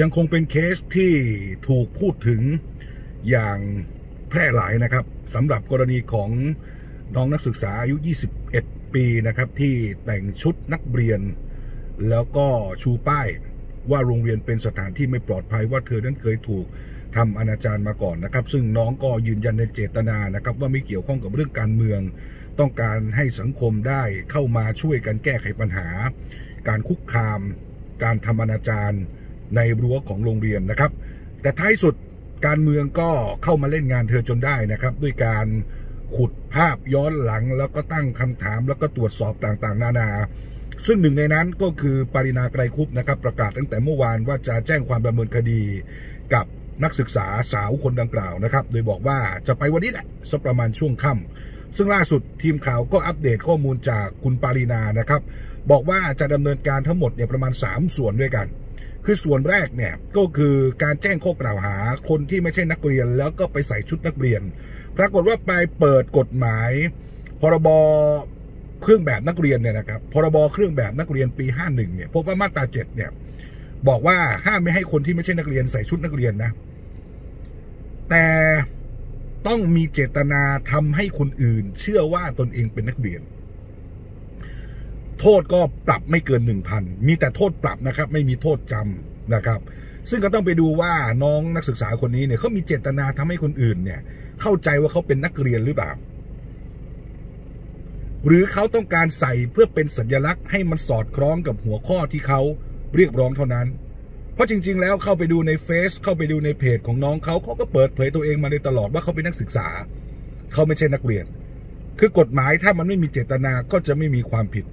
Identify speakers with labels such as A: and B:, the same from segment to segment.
A: ยังคงเป็นเคสที่ถูกพูดถึงอย่างแพร่หลายนะครับสำหรับกรณีของน้องนักศึกษาอายุ 21 ปีนะครับ ที่แต่งชุดนักเรียน แล้วก็ชูป้ายว่าโรงเรียนเป็นสถานที่ไม่ปลอดภัยว่าเธอนั้นเคยถูกทำอนาจารมาก่อนนะครับ ซึ่งน้องก็ยืนยันในเจตนานะครับ ว่าไม่เกี่ยวข้องกับเรื่องการเมือง ต้องการให้สังคมได้เข้ามาช่วยกันแก้ไขปัญหา การคุกคาม การทำอนาจาร ในรั้วของโรงเรียนนะครับ แต่ท้ายสุดการเมืองก็เข้ามาเล่นงานเธอจนได้นะครับ ด้วยการขุดภาพย้อนหลัง แล้วก็ตั้งคำถามแล้วก็ตรวจสอบต่างๆ นานา ซึ่งหนึ่งในนั้นก็คือปรินาไกรคุปนะครับ ประกาศตั้งแต่เมื่อวานว่าจะแจ้งความดำเนินคดีกับนักศึกษาสาวคนดังกล่าวนะครับ โดยบอกว่าจะไปวันนี้แหละสักประมาณช่วงค่ำซึ่งล่าสุดทีมข่าวก็อัปเดตข้อมูลจากคุณปารินานะครับ บอกว่าจะดำเนินการทั้งหมดเนี่ยประมาณ 3 ส่วนด้วยกัน คือส่วนแรกเนี่ยก็คือการแจ้งข้อกล่าวหาคนที่ไม่ใช่นักเรียน แล้วก็ไปใส่ชุดนักเรียน ปรากฏว่าไปเปิดกฎหมาย พรบเครื่องแบบนักเรียนเนี่ยนะครับพรบเครื่องแบบนักเรียนปี 51เนี่ยพบว่ามาตรา7เนี่ยบอกว่าห้ามไม่ให้คนที่ไม่ใช่นักเรียนใส่ชุดนักเรียนนะ แต่ต้องมีเจตนาทำให้คนอื่น เชื่อว่าตนเองเป็นนักเรียน โทษก็ปรับไม่เกินหนึ่งพันมีแต่โทษปรับนะครับ ไม่มีโทษจำนะครับ ซึ่งก็ต้องไปดูว่าน้องนักศึกษาคนนี้เนี่ยเขามีเจตนาทำให้คนอื่นเนี่ย เข้าใจว่าเขาเป็นนักเรียนหรือเปล่า หรือเขาต้องการใส่เพื่อเป็นสัญลักษณ์ให้มันสอดคล้องกับหัวข้อที่เขาเรียกร้องเท่านั้น เพราะจริง ๆ แล้วเข้าไปดูในเฟซเข้าไปดูในเพจของน้องเขาเขาก็เปิดเผยตัวเองมาโดยตลอดว่าเขาเป็นนักศึกษา เขาไม่ใช่นักเรียน คือกฎหมายถ้ามันไม่มีเจตนาก็จะไม่มีความผิด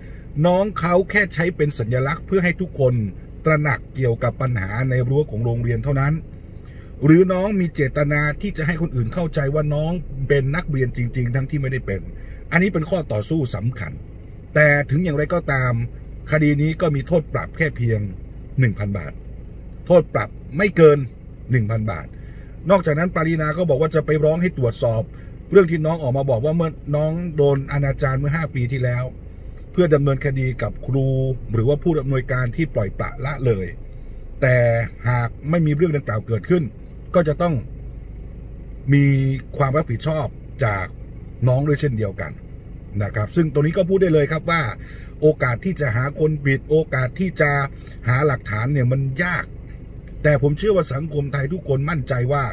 A: น้องเขาแค่ใช้เป็นสัญลักษณ์เพื่อให้ทุกคนตระหนักเกี่ยวกับปัญหาในรั้วของโรงเรียนเท่านั้น หรือน้องมีเจตนาที่จะให้คนอื่นเข้าใจว่าน้องเป็นนักเรียนจริง ๆ ทั้งที่ไม่ได้เป็น อันนี้เป็นข้อต่อสู้สำคัญ แต่ถึงอย่างไรก็ตาม คดีนี้ก็มีโทษปรับแค่เพียง 1,000 บาท โทษปรับไม่เกิน 1,000 บาท นอกจากนั้นปารีนาก็บอกว่าจะไปร้องให้ตรวจสอบ เรื่องที่น้องออกมาบอกว่าเมื่อน้องโดนอนาจารเมื่อ 5 ปีที่แล้ว เพื่อดำเนินคดีกับครู หรือว่าผู้อำนวยการที่ปล่อยปละละเลย แต่หากไม่มีเรื่องดังกล่าวเกิดขึ้น ก็จะต้องมีความรับผิดชอบจากน้องด้วยเช่นเดียวกันนะครับ ซึ่งตรงนี้ก็พูดได้เลยครับว่า โอกาสที่จะหาคนผิด โอกาสที่จะหาหลักฐานเนี่ยมันยาก แต่ผมเชื่อว่าสังคมไทยทุกคนมั่นใจว่า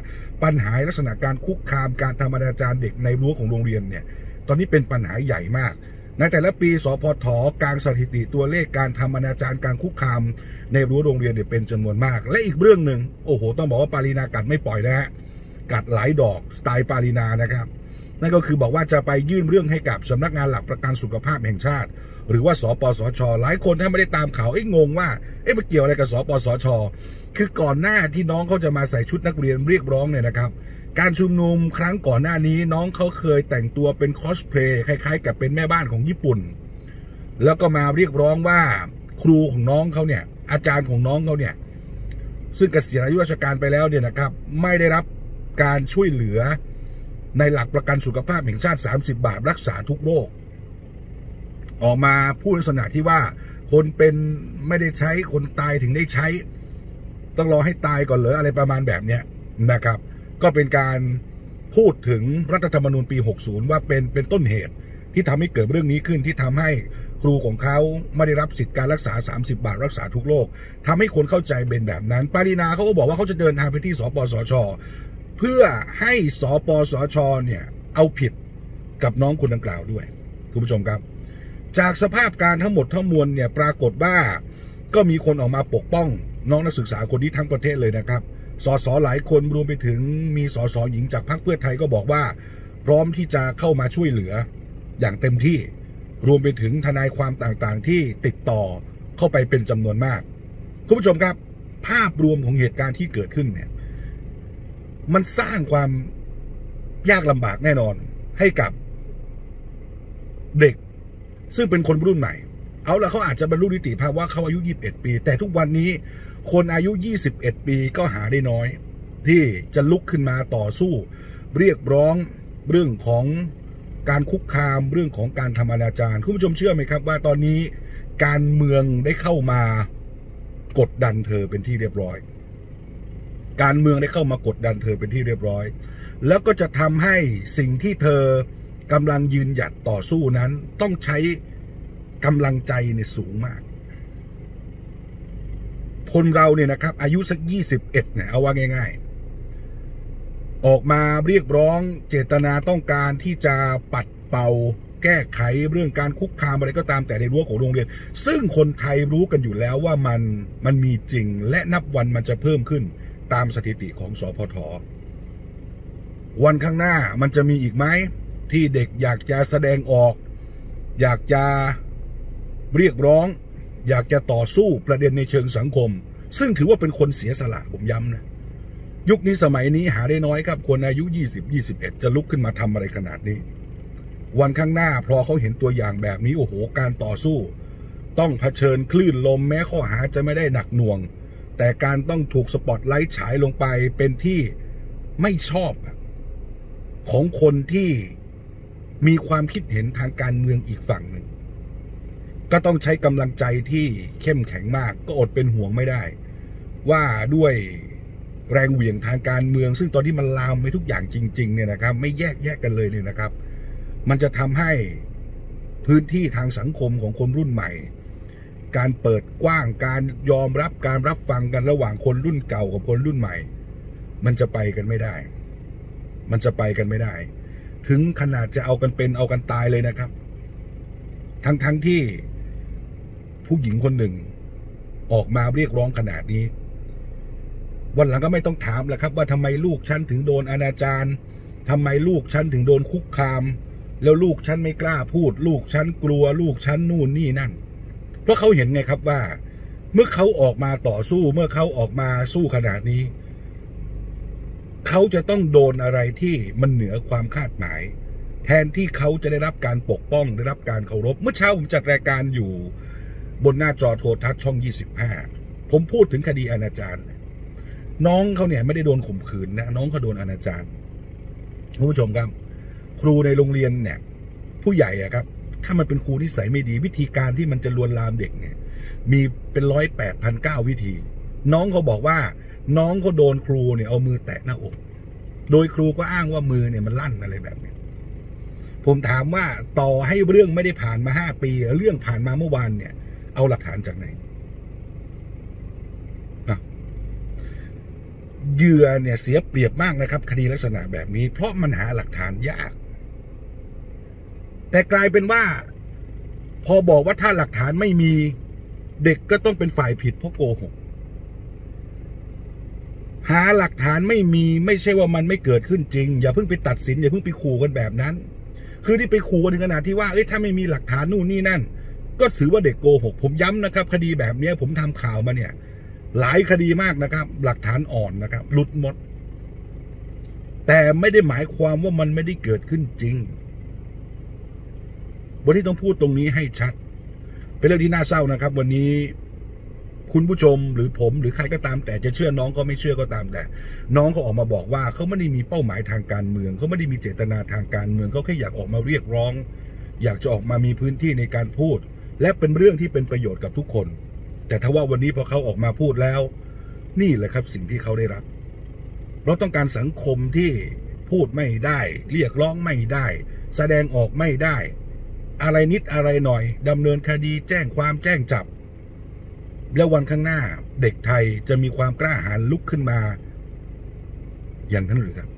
A: ปัญหาลักษณะการคุกคามการทำอนาจารเด็กในรั้วของโรงเรียนเนี่ย ตอนนี้เป็นปัญหาใหญ่มาก ในแต่ละปีสพทกลางสถิติตัวเลขการทำอนาจารการคุกคาม ในรั้วโรงเรียนเนี่ยเป็นจำนวนมาก และอีกเรื่องหนึ่งโอ้โห ต้องบอกว่าปารีนากัดไม่ปล่อยนะฮะกัดหลายดอกสไตล์ปารีนานะครับ นั่นก็คือบอกว่าจะไปยื่นเรื่องให้กับสำนักงานหลักประกันสุขภาพแห่งชาติ หรือว่าสปสช หลายคนถ้าไม่ได้ตามข่าวเอ้งงว่าเอ๊ะมันเกี่ยวอะไรกับสปสช คือก่อนหน้าที่น้องเขาจะมาใส่ชุดนักเรียนเรียกร้องเนี่ยนะครับ การชุมนุมครั้งก่อนหน้านี้น้องเขาเคยแต่งตัวเป็นคอสเพลย์คล้ายๆ กับเป็นแม่บ้านของญี่ปุ่น แล้วก็มาเรียกร้องว่าครูของน้องเขาเนี่ย อาจารย์ของน้องเขาเนี่ย ซึ่งเกษียณอายุราชการไปแล้วเนี่ยนะครับ ไม่ได้รับการช่วยเหลือในหลักประกันสุขภาพแห่งชาติ 30 บาทรักษาทุกโรค ออกมาพูดลักษณะที่ว่าคนเป็นไม่ได้ใช้คนตายถึงได้ใช้ ต้องรอให้ตายก่อนเหรออะไรประมาณแบบเนี้ยนะครับ ก็เป็นการพูดถึงรัฐธรรมนูญปี 60 ว่าเป็นเป็นต้นเหตุที่ทำให้เกิดเรื่องนี้ขึ้นที่ทำให้ครูของเขาไม่ได้รับสิทธิการรักษา 30 บาทรักษาทุกโรคทำให้คนเข้าใจเป็นแบบนั้น ปารีนาเขาก็บอกว่าเขาจะเดินทางไปที่สปสช เพื่อให้สปสชเนี่ยเอาผิดกับน้องคนดังกล่าวด้วยคุณผู้ชมครับ จากสภาพการทั้งหมดทั้งมวลเนี่ยปรากฏว่าก็มีคนออกมาปกป้องน้องนักศึกษาคนนี้ทั้งประเทศเลยนะครับ สสหลายคนรวมไปถึงมีสสหญิงจากพรรคเพื่อไทยก็บอกว่า พร้อมที่จะเข้ามาช่วยเหลืออย่างเต็มที่รวมไปถึงทนายความต่างๆ ที่ติดต่อเข้าไปเป็นจำนวนมากคุณผู้ชมครับ ภาพรวมของเหตุการณ์ที่เกิดขึ้นเนี่ย มันสร้างความยากลำบากแน่นอนให้กับเด็ก ซึ่งเป็นคนรุ่นใหม่ เอาละเขาอาจจะบรรลุนิติภาวะเขาอายุ 21 ปี แต่ทุกวันนี้ คนอายุ 21 ปีก็หาได้น้อย ที่จะลุกขึ้นมาต่อสู้ เรียกร้องเรื่องของการคุกคามเรื่องของการทำอนาจารคุณผู้ชมเชื่อไหมครับ ว่าตอนนี้การเมืองได้เข้ามากดดันเธอเป็นที่เรียบร้อย การเมืองได้เข้ามากดดันเธอเป็นที่เรียบร้อย แล้วก็จะทำให้สิ่งที่เธอกำลังยืนหยัดต่อสู้นั้น ต้องใช้กำลังใจเนี่ยสูงมาก คนเราเนี่ยนะครับ อายุสักยี่สิบเอ็ดเนี่ยเอาว่าง่าย ๆ ออกมาเรียกร้องเจตนาต้องการที่จะปัดเป่าแก้ไขเรื่องการคุกคามอะไรก็ตามแต่ในรั้วของโรงเรียน ซึ่งคนไทยรู้กันอยู่แล้วว่ามันมันมีจริง และนับวันมันจะเพิ่มขึ้นตามสถิติของสพทวันข้างหน้ามันจะมีอีกไหมที่เด็กอยากจะแสดงออก อยากจะเรียกร้อง อยากจะต่อสู้ประเด็นในเชิงสังคม ซึ่งถือว่าเป็นคนเสียสละผมย้ำนะยุคนี้สมัยนี้หาได้น้อยครับคนอายุ 20 21 จะลุกขึ้นมาทำอะไรขนาดนี้ วันข้างหน้าพอเขาเห็นตัวอย่างแบบนี้โอ้โหการต่อสู้ ต้องเผชิญคลื่นลมแม้ข้อหาจะไม่ได้หนักหน่วง แต่การต้องถูกสปอตไลท์ฉายลงไปเป็นที่ไม่ชอบ ของคนที่มีความคิดเห็นทางการเมืองอีกฝั่งหนึ่ง ก็ต้องใช้กำลังใจที่เข้มแข็งมาก ก็อดเป็นห่วงไม่ได้ ว่าด้วยแรงเหวี่ยงทางการเมือง ซึ่งตอนที่มันลามไปทุกอย่างจริง ๆ เนี่ยนะครับ ไม่แยกแยกกันเลยเนี่ยนะครับ มันจะทำให้พื้นที่ทางสังคมของคนรุ่นใหม่ การเปิดกว้างการยอมรับการรับฟังกันระหว่างคนรุ่นเก่ากับคนรุ่นใหม่ มันจะไปกันไม่ได้ มันจะไปกันไม่ได้ ถึงขนาดจะเอากันเป็นเอากันตายเลยนะครับ ทั้งทั้งที่ ผู้หญิงคนหนึ่ง ออกมาเรียกร้องขนาดนี้ วันหลังก็ไม่ต้องถามแล้วครับ ว่าทำไมลูกฉันถึงโดนอนาจารทำไมลูกฉันถึงโดนคุกคาม แล้วลูกฉันไม่กล้าพูด ลูกฉันกลัว ลูกฉันนู่นนี่นั่น เพราะเขาเห็นไงครับว่า เมื่อเขาออกมาต่อสู้เมื่อเขาออกมาสู้ขนาดนี้ เขาจะต้องโดนอะไรที่มันเหนือความคาดหมาย แทนที่เขาจะได้รับการปกป้องได้รับการเคารพ เมื่อเช้าผมจัดรายการอยู่ บนหน้าจอโทรทัศน์ช่อง 25 ผมพูดถึงคดีอนาจารน้องเขาเนี่ยไม่ได้โดนข่มขืนนะน้องเขาโดนอนาจารคุณผู้ชมครับ ครูในโรงเรียนเนี่ย ผู้ใหญ่อะครับ ถ้ามันเป็นครูนิสัยไม่ดี วิธีการที่มันจะลวนลามเด็กเนี่ย มีเป็นร้อยแปดพันเก้าวิธี น้องเขาบอกว่า น้องเขาโดนครูเนี่ยเอามือแตะหน้าอก โดยครูก็อ้างว่ามือเนี่ยมันลั่นอะไรแบบนี้ผมถามว่าต่อให้เรื่องไม่ได้ผ่านมาห้าปี เรื่องผ่านมาเมื่อวานเนี่ย เอาหลักฐานจากไหนเหยื่อเนี่ยเสียเปรียบมากนะครับ คดีลักษณะแบบนี้ เพราะมันหาหลักฐานยาก แต่กลายเป็นว่า พอบอกว่าถ้าหลักฐานไม่มีเด็กก็ต้องเป็นฝ่ายผิดเพราะโกหกหาหลักฐานไม่มีไม่ใช่ว่ามันไม่เกิดขึ้นจริง อย่าเพิ่งไปตัดสินอย่าเพิ่งไปขู่กันแบบนั้น คือที่ไปขู่กันถึงขนาดที่ว่าเอ้ยถ้าไม่มีหลักฐานนู่นนี่นั่น ก็ถือว่าเด็กโกหก ผมย้ำนะครับ คดีแบบนี้ผมทำข่าวมาเนี่ย หลายคดีมากนะครับ หลักฐานอ่อนนะครับหลุดหมด แต่ไม่ได้หมายความว่ามันไม่ได้เกิดขึ้นจริง วันนี้ต้องพูดตรงนี้ให้ชัด เป็นเรื่องที่น่าเศร้านะครับ วันนี้คุณผู้ชมหรือผมหรือใครก็ตาม แต่จะเชื่อน้องก็ไม่เชื่อก็ตามแต่ น้องเขาออกมาบอกว่าเขาไม่ได้มีเป้าหมายทางการเมืองเขาไม่ได้มีเจตนาทางการเมืองเขาแค่อยากออกมาเรียกร้อง อยากจะออกมามีพื้นที่ในการพูด และเป็นเรื่องที่เป็นประโยชน์กับทุกคน แต่ถ้าว่าวันนี้พอเขาออกมาพูดแล้ว นี่แหละครับสิ่งที่เขาได้รับ เราต้องการสังคมที่พูดไม่ได้ เรียกร้องไม่ได้ แสดงออกไม่ได้ อะไรนิดอะไรหน่อยดำเนินคดีแจ้งความแจ้งจับ แล้ววันข้างหน้าเด็กไทยจะมีความกล้าหาญลุกขึ้นมา อย่างนั้นหรือครับ